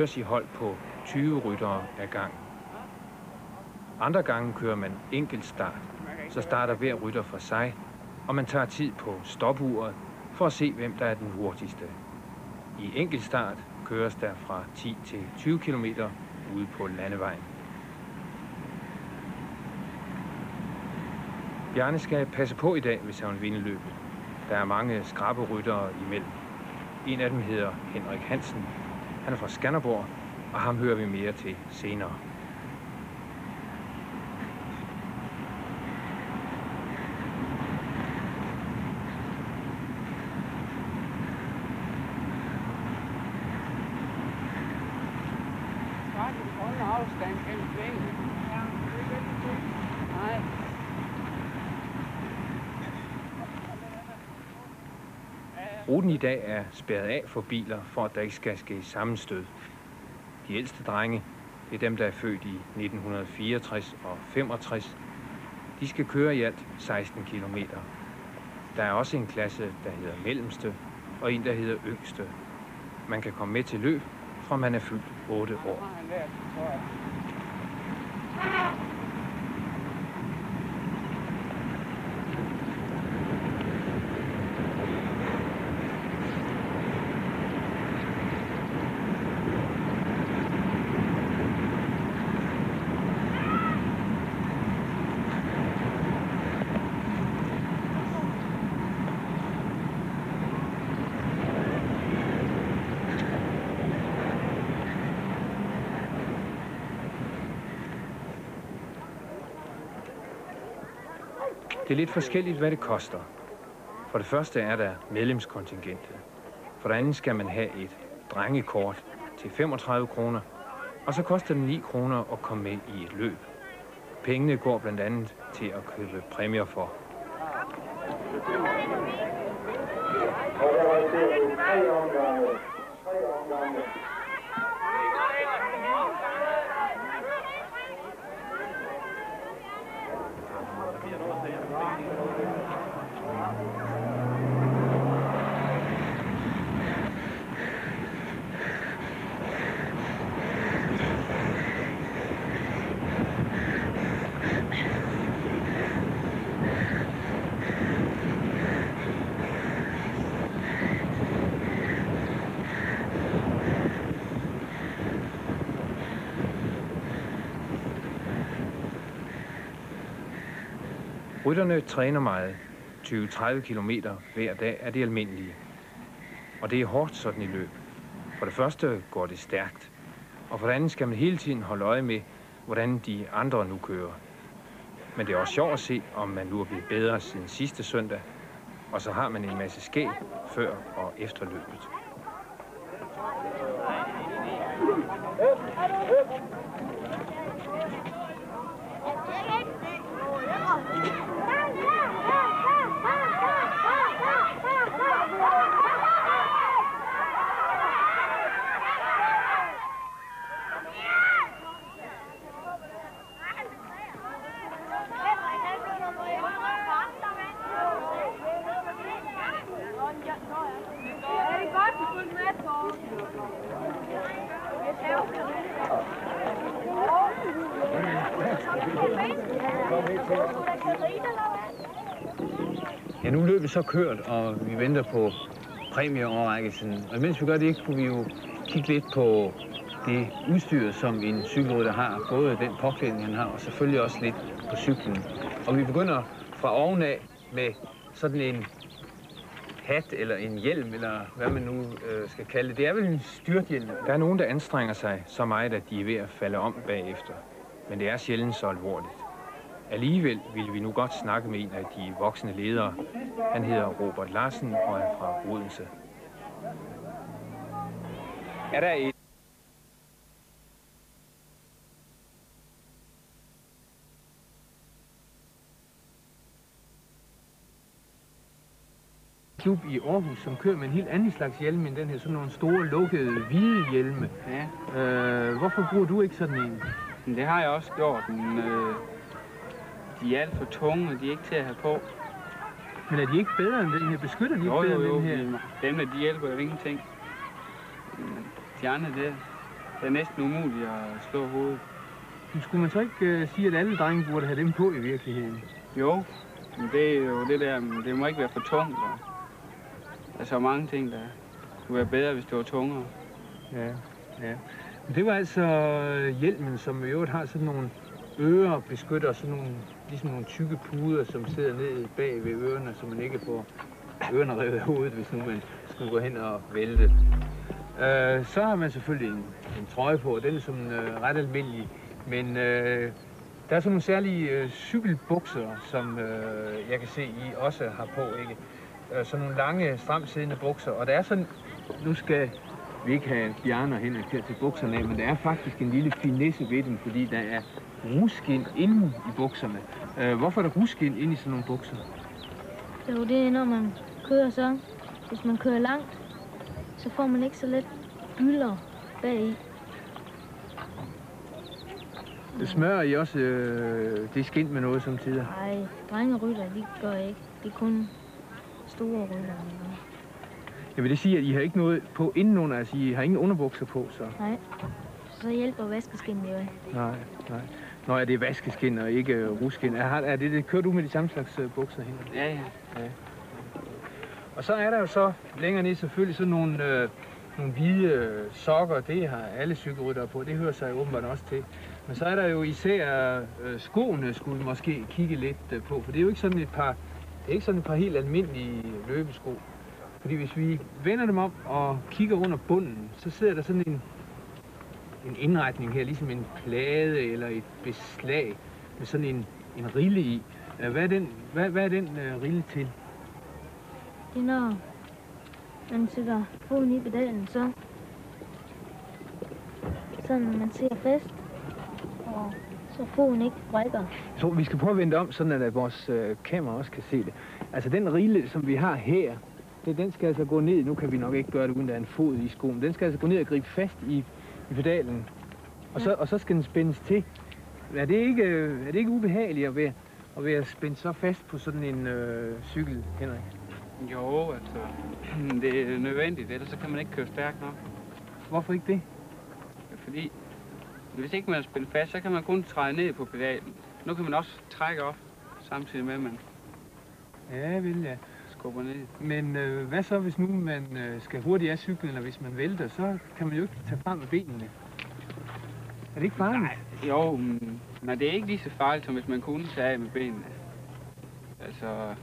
køres i hold på 20 ryttere ad gangen. Andre gange kører man enkelt start, så starter hver rytter for sig, og man tager tid på stopuret for at se, hvem der er den hurtigste. I enkeltstart køres der fra 10 til 20 km ude på landevejen. Bjarne skal passe på i dag, hvis han vil vinde løbet. Der er mange skrabe ryttere imellem. En af dem hedder Henrik Hansen. Han er fra Skanderborg, og ham hører vi mere til senere. afstand gennem væggen. Ja, det er ikke Nej. Ruten i dag er spærret af for biler, for at der ikke skal ske sammenstød. De ældste drenge, det er dem, der er født i 1964 og 65. De skal køre i alt 16 km. Der er også en klasse, der hedder mellemste, og en, der hedder yngste. Man kan komme med til løb, fra man er fyldt 8 år. Det er lidt forskelligt, hvad det koster. For det første er der medlemskontingentet. For det andet skal man have et drengekort til 35 kroner, og så koster det 9 kroner at komme med i et løb. Pengene går blandt andet til at købe præmier for. Og der var det tre omgange. Rytterne træner meget. 20-30 km hver dag er det almindelige. Og det er hårdt sådan i løb. For det første går det stærkt, og for det andet skal man hele tiden holde øje med, hvordan de andre nu kører. Men det er også sjovt at se, om man nu er blevet bedre siden sidste søndag, og så har man en masse skæg før og efter løbet. Ja, nu løbet så kørt, og vi venter på præmieoverrækkelsen. Og mens vi gør det, kunne vi jo kigge lidt på det udstyr, som en cykelrytter har. Både den påklædning, han har, og selvfølgelig også lidt på cyklen. Og vi begynder fra ovenaf med sådan en hat eller en hjelm, eller hvad man nu øh, skal kalde det. Det er vel en styrthjelm. Der er nogen, der anstrenger sig så meget, at de er ved at falde om bagefter. Men det er sjældent så alvorligt. Alligevel ville vi nu godt snakke med en af de voksne ledere. Han hedder Robert Larsen og er fra Odense. Er der et klub i Aarhus, som kører med en helt anden slags hjelm end den her, sådan nogle store, lukkede, hvide hjelme. Ja, Øh, hvorfor bruger du ikke sådan en? men det har jeg også gjort, men øh, de er alt for tunge, og de er ikke til at have på. Men er de ikke bedre end den her? Beskytter de ikke Jo, bedre jo, jo, end den her? dem der, de hjælper jo ingenting. Men de andre, det, det er næsten umuligt at slå hovedet. Men skulle man så ikke uh, sige, at alle drenge burde have dem på i virkeligheden? Jo, men det er jo det der, men det må ikke være for tungt. Og der er så mange ting, der kunne være bedre, hvis det var tungere. Ja, ja. Men det var altså øh, hjelmen, som i øvrigt har sådan nogle ører beskytter, sådan nogle, ligesom nogle tykke puder, som sidder ned bag ved ørerne, så man ikke får ørerne revet af hovedet, hvis nu man skulle gå hen og vælte. Øh, så har man selvfølgelig en, en trøje på, og den er som øh, ret almindelig, men øh, der er sådan nogle særlige øh, cykelbukser, som øh, jeg kan se, I også har på, ikke? Øh, sådan nogle lange, stramsiddende bukser, og der er sådan, nu skal vi ikke have Bjarne og Henrik her til bukserne af, men der er faktisk en lille finesse ved dem, fordi der er ruskin inde i bukserne. Øh, hvorfor er der ruskin inde i sådan nogle bukser? Jo, det er når man kører så. Hvis man kører langt, så får man ikke så let bylder bagi. Det smører I også øh, det skind med noget som tider. Nej, drengerytter, de gør ikke. Det er kun store rytter. Jeg vil det sige, at I har ikke noget på indenunder, altså I har ingen underbukser på, så... Nej, så hjælper vaskeskinnen jo. Nej, nej. Nå, er det vaskeskin og ikke øh, ruskin? Er, er det, det, kører du med de samme slags øh, bukser hen? Ja, ja. Og så er der jo så længere ned selvfølgelig sådan nogle, øh, nogle hvide øh, sokker. Det har alle cykelryttere på. Det hører sig jo åbenbart også til. Men så er der jo især øh, skoene, skulle vi måske kigge lidt øh, på. For det er jo ikke sådan et par, det er ikke sådan et par helt almindelige løbesko. Fordi hvis vi vender dem om og kigger under bunden, så sidder der sådan en, en indretning her, ligesom en plade eller et beslag med sådan en, en rille i. Øh, Hvad er den, hvad, hvad er den øh, rille til? Det er når man sætter foden i pedalen, så sådan man ser fast, og så foden ikke brækker. Jeg tror, vi skal prøve at vende om, sådan at vores øh, kamera også kan se det. Altså den rille, som vi har her, det, den skal altså gå ned. Nu kan vi nok ikke gøre det, uden der er en fod i skoen. Den skal altså gå ned og gribe fast i, i pedalen. Og, så, og så skal den spændes til. Er det ikke, er det ikke ubehageligt at være, at være spændt så fast på sådan en øh, cykel, Henrik? Jo, altså, det er nødvendigt, ellers så kan man ikke køre stærkt nok. Hvorfor ikke det? Fordi hvis ikke man er spændt fast, så kan man kun træde ned på pedalen. Nu kan man også trække op, samtidig med at man Ja, vel ja skubber ned. Men øh, hvad så, hvis nu man øh, skal hurtigt af cyklen, eller hvis man vælter, så kan man jo ikke tage frem med benene. Er det ikke farligt? Nej, jo, men det er ikke lige så farligt, som hvis man kunne tage af med benene. Altså,